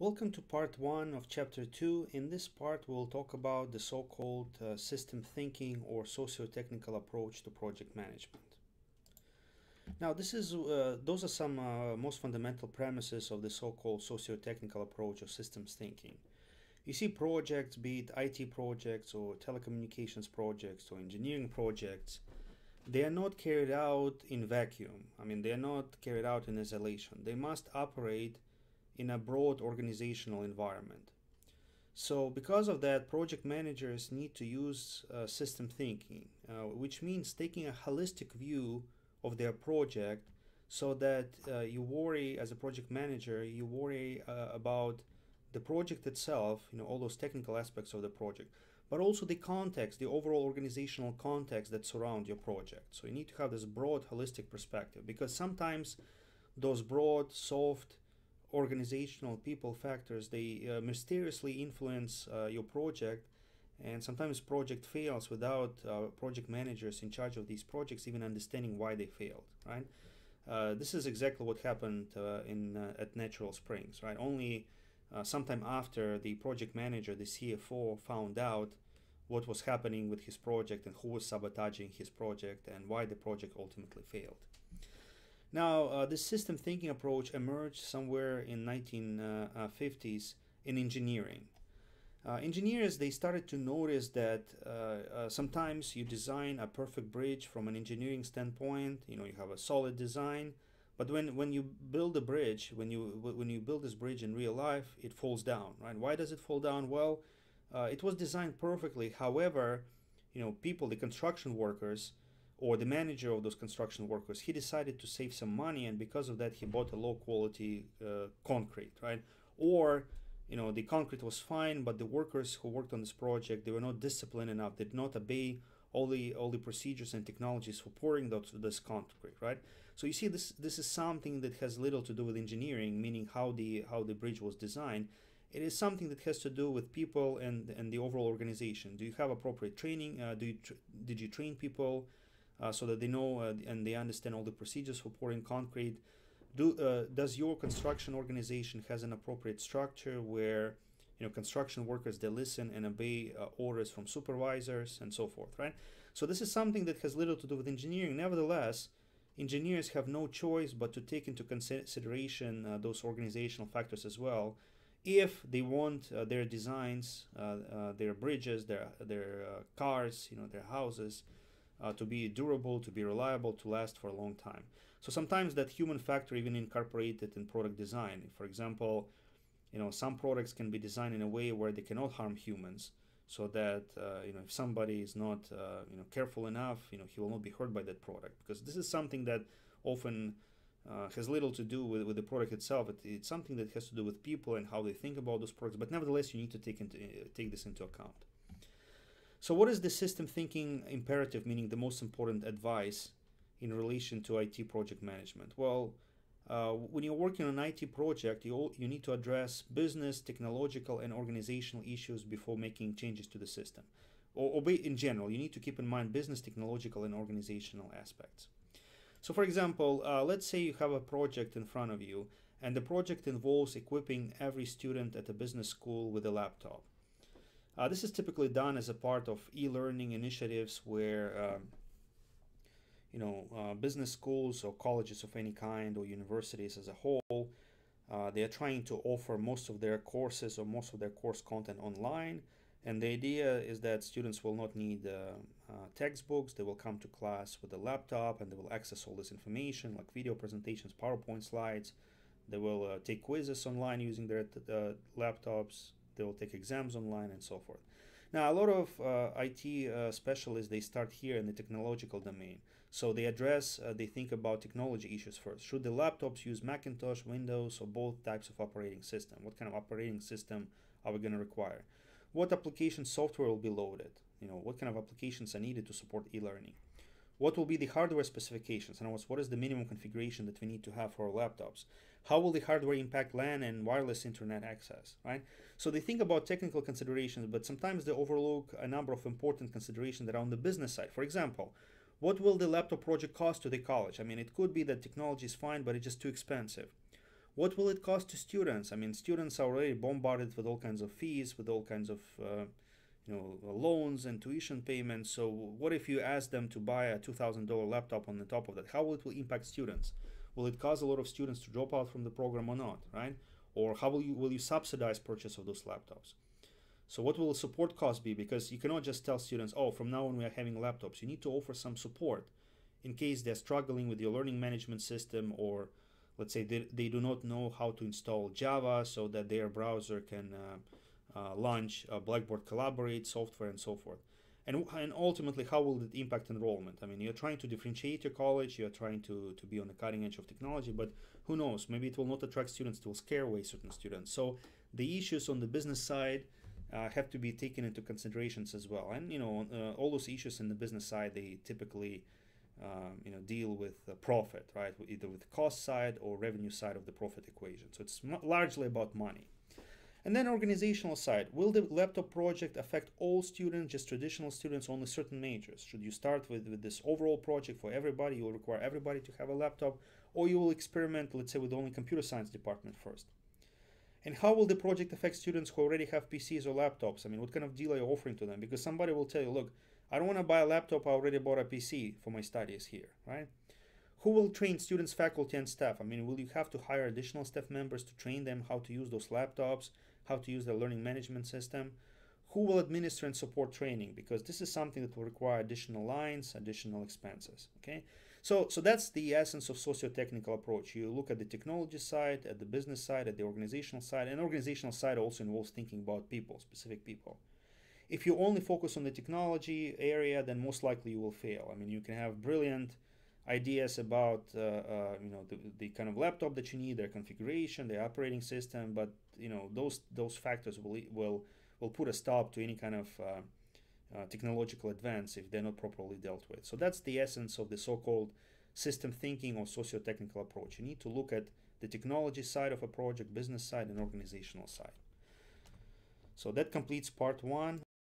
Welcome to part one of chapter two. In this part, we'll talk about the so called uh, system thinking or socio technical approach to project management. Now, this is uh, those are some uh, most fundamental premises of the so called socio technical approach of systems thinking. You see projects, be it IT projects or telecommunications projects or engineering projects, they are not carried out in vacuum. I mean, they are not carried out in isolation. They must operate in a broad organizational environment. So, because of that, project managers need to use uh, system thinking, uh, which means taking a holistic view of their project so that uh, you worry as a project manager, you worry uh, about the project itself, you know, all those technical aspects of the project, but also the context, the overall organizational context that surround your project. So, you need to have this broad, holistic perspective because sometimes those broad, soft, organizational people factors they uh, mysteriously influence uh, your project. And sometimes project fails without uh, project managers in charge of these projects even understanding why they failed right? Uh, this is exactly what happened uh, in uh, at natural springs right? Only sometime after the project manager the cfo found out what was happening with his project and who was sabotaging his project and why the project ultimately failed now, uh, this system thinking approach emerged somewhere in 1950s in engineering. Uh, engineers they started to notice that uh, uh, sometimes you design a perfect bridge from an engineering standpoint. You know, you have a solid design, but when when you build a bridge, when you when you build this bridge in real life, it falls down. Right? Why does it fall down? Well, uh, it was designed perfectly. However, you know, people, the construction workers, or the manager of those construction workers he decided to save some money and because of that he bought a low quality uh, concrete right? Or you know the concrete was fine but the workers who worked on this project they were not disciplined enough did not obey all the all the procedures and technologies for pouring those, this concrete right? So you see this this is something that has little to do with engineering meaning how the how the bridge was designed. It is something that has to do with people and and the overall organization. Do you have appropriate training uh, do you tr- did you train people uh, so that they know uh, and they understand all the procedures for pouring concrete. Do, uh, does your construction organization has an appropriate structure where you know construction workers they listen and obey uh, orders from supervisors and so forth, right? So this is something that has little to do with engineering. Nevertheless, engineers have no choice but to take into consideration uh, those organizational factors as well if they want uh, their designs, their bridges, their their cars, you know, their houses uh, to be durable, to be reliable, to last for a long time. So sometimes that human factor even incorporated in product design. For example, you know some products can be designed in a way where they cannot harm humans, so that uh, you know if somebody is not uh, you know careful enough, you know he will not be hurt by that product because this is something that often uh, has little to do with, with the product itself. It, it's something that has to do with people and how they think about those products. But nevertheless, you need to take into take this into account. So, what is the system thinking imperative, meaning the most important advice in relation to IT project management? Well, uh, when you're working on an IT project, you, you need to address business, technological, and organizational issues before making changes to the system. Or, or in general, you need to keep in mind business, technological, and organizational aspects. So, for example, uh, let's say you have a project in front of you, and the project involves equipping every student at a business school with a laptop. Uh, this is typically done as a part of e-learning initiatives where um, you know uh, business schools or colleges of any kind or universities as a whole uh, they are trying to offer most of their courses or most of their course content online. And the idea is that students will not need uh, uh, textbooks. They will come to class with a laptop and they will access all this information like video presentations powerpoint slides. They will uh, take quizzes online using their laptops they will take exams online and so forth. Now, a lot of uh, IT uh, specialists they start here in the technological domain. So they address, uh, they think about technology issues first. Should the laptops use Macintosh, Windows, or both types of operating system? What kind of operating system are we going to require? What application software will be loaded? You know, what kind of applications are needed to support e-learning? What will be the hardware specifications? Words, what is the minimum configuration that we need to have for our laptops? How will the hardware impact LAN and wireless internet access, right? So they think about technical considerations, but sometimes they overlook a number of important considerations that are on the business side. For example, what will the laptop project cost to the college? I mean, it could be that technology is fine, but it's just too expensive. What will it cost to students? I mean, students are already bombarded with all kinds of fees, with all kinds of uh, you know loans and tuition payments. So what if you ask them to buy a two thousand dollar laptop on the top of that? How will it will impact students? Will it cause a lot of students to drop out from the program or not? Right? Or how will you will you subsidize purchase of those laptops? So what will the support cost be? Because you cannot just tell students, oh, from now on we are having laptops. You need to offer some support in case they're struggling with your learning management system or let's say they, they do not know how to install Java so that their browser can uh, uh, launch Blackboard Collaborate software and so forth. And, and ultimately, how will it impact enrollment? I mean, you're trying to differentiate your college, you're trying to, to be on the cutting edge of technology, but who knows? Maybe it will not attract students, it will scare away certain students. So the issues on the business side uh, have to be taken into considerations as well. And, you know, uh, all those issues in the business side, they typically um, you know deal with the profit right either with the cost side or revenue side of the profit equation so it's largely about money and then organizational side will the laptop project affect all students just traditional students only certain majors should you start with, with this overall project for everybody you will require everybody to have a laptop or you will experiment let's say with only computer science department first and how will the project affect students who already have PCs or laptops? I mean, what kind of deal are you offering to them? Because somebody will tell you, look, I don't want to buy a laptop. I already bought a PC for my studies here, right? Who will train students, faculty, and staff? I mean, will you have to hire additional staff members to train them how to use those laptops, how to use the learning management system? Who will administer and support training? Because this is something that will require additional lines, additional expenses. Okay, so so that's the essence of socio-technical approach. You look at the technology side, at the business side, at the organizational side, and organizational side also involves thinking about people, specific people. If you only focus on the technology area, then most likely you will fail. I mean, you can have brilliant ideas about uh, uh, you know the, the kind of laptop that you need, their configuration, their operating system, but you know those those factors will will will put a stop to any kind of uh, uh, technological advance if they're not properly dealt with. So that's the essence of the so-called system thinking or socio-technical approach. You need to look at the technology side of a project, business side, and organizational side. So that completes part one